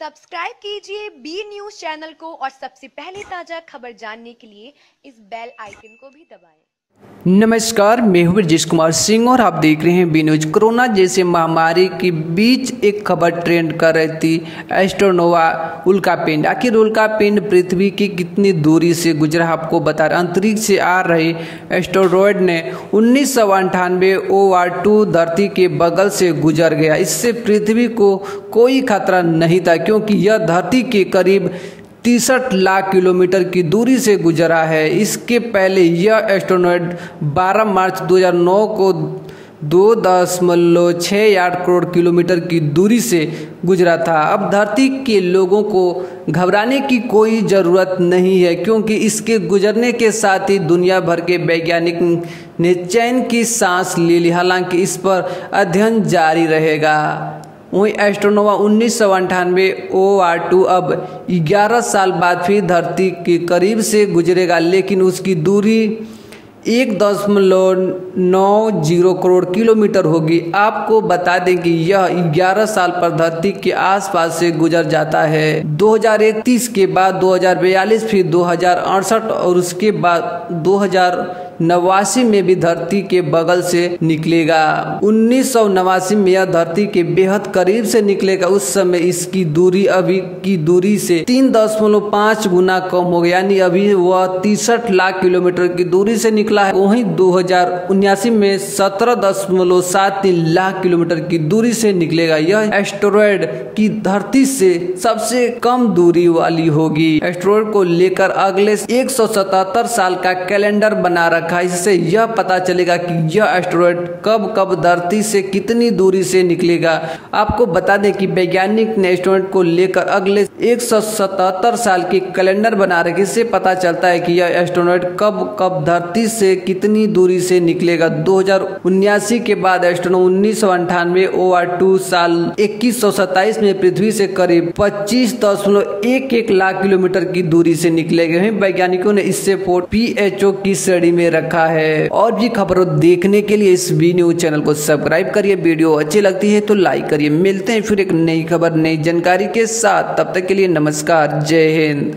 Subscribe कीजिए B news channel को और सबसे पहले ताज़ा खबर जानने के लिए इस बेल आइकन को भी दबाएँ। नमस्कार, मैं हूँ ब्रजेश कुमार सिंह और आप देख रहे हैं बी न्यूज़ कोरोना जैसे महामारी के बीच एक खबर ट्रेंड कर रही थी, एस्ट्रोनोवा उल्का पिंड आखिर उल्का पिंड पृथ्वी की कितनी दूरी से गुजरा आपको बता रहा अंतरिक्ष से आ रहे एस्ट्रोरॉयड ने उन्नीस सौ अंठानवे ओ आर टू धरती के बगल से गुजर गया। इससे पृथ्वी को कोई खतरा नहीं था, क्योंकि यह धरती के करीब तिरसठ लाख किलोमीटर की दूरी से गुजरा है। इसके पहले यह एस्ट्रोनॉइड 12 मार्च 2009 को दो दशमलव छः आठ करोड़ किलोमीटर की दूरी से गुजरा था। अब धरती के लोगों को घबराने की कोई ज़रूरत नहीं है, क्योंकि इसके गुजरने के साथ ही दुनिया भर के वैज्ञानिक ने चैन की सांस ले ली। हालाँकि इस पर अध्ययन जारी रहेगा। वहीं एस्ट्रोनोवा उन्नीस सौ अंठानवे ओ आर टू अब 11 साल बाद फिर धरती के करीब से गुजरेगा, लेकिन उसकी दूरी एक दशमलव नौ ज़ीरो करोड़ किलोमीटर होगी। आपको बता दें कि यह 11 साल पर धरती के आसपास से गुजर जाता है। 2031 के बाद 2042 फिर दो हज़ार अड़सठ और उसके बाद 2000 नवासी में भी धरती के बगल से निकलेगा। उन्नीस नवासी में यह धरती के बेहद करीब से निकलेगा। उस समय इसकी दूरी अभी की दूरी से तीन दशमलव पाँच गुना कम हो गया। यानी अभी वह तिरसठ लाख किलोमीटर की दूरी से निकला है। वहीं दो में सत्रह दशमलव सात तीन लाख किलोमीटर की दूरी से निकलेगा। यह एस्ट्रॉयड की धरती से सबसे कम दूरी वाली होगी। एस्ट्रॉयड को लेकर अगले एक सौ सतहत्तर साल का कैलेंडर बना रखा है। इससे यह पता चलेगा कि यह एस्ट्रॉयड कब कब धरती से कितनी दूरी से निकलेगा। आपको बता दें कि वैज्ञानिक ने एस्ट्रॉयड को लेकर अगले एक सौ सतहत्तर साल के कैलेंडर बना रखे। इससे पता चलता है कि यह एस्ट्रोनॉइड कब कब धरती से कितनी दूरी से निकलेगा? दो के बाद एस्ट्रोनो उन्नीस सौ अंठानवे ओ आर टू साल इक्कीस में पृथ्वी से करीब पच्चीस दशमलव एक एक लाख किलोमीटर की दूरी से निकलेगा। वैज्ञानिकों ने इससे पी एच ओ की श्रेणी में रखा है। और भी खबरों देखने के लिए इस बी न्यूज़ चैनल को सब्सक्राइब करिए। वीडियो अच्छी लगती है तो लाइक करिए। मिलते हैं फिर एक नई खबर, नई जानकारी के साथ। तब तक के लिए नमस्कार। जय हिंद।